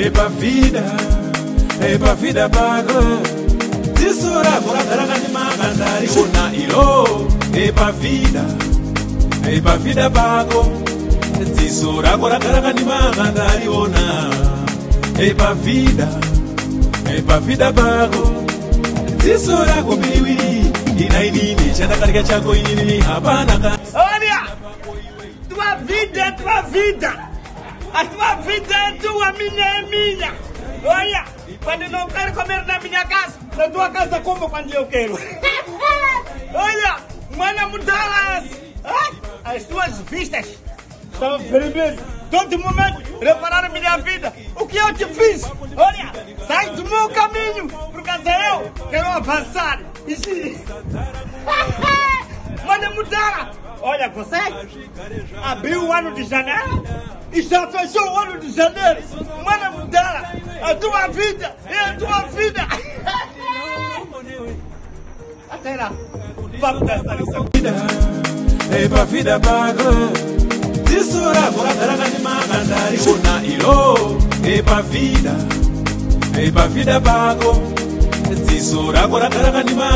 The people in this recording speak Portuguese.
e pavhidha e pavhidha pako dziso rako ragara kandimanga ndariona ilo. E pavhidha e pavhidha pako dziso rako ragara kandimanga ndariona e pavhidha e pavhidha pako dziso rako biriwiri ina inini chandakadya chako inini hapana ka tuvavhidha tuvavhidha vida é tua! A minha é minha! Olha! Quando não quero comer na minha casa, na tua casa como quando eu quero! Olha! Mana mudalas! Ai, As tuas vistas estão vermelhas! Todo momento repararam minha vida! O que eu te fiz? Olha! Sai do meu caminho! Por causa eu quero avançar! E se... Olha, você abriu o ano de janeiro e já fechou o ano de janeiro. Mana mudala! A tua vida é a tua vida! Até lá! Vamos isso aqui. vida epa vida pako dziso rako ragara kandimanga ndariona ilo epa vida epa vida pako dziso rako ragara kandimanga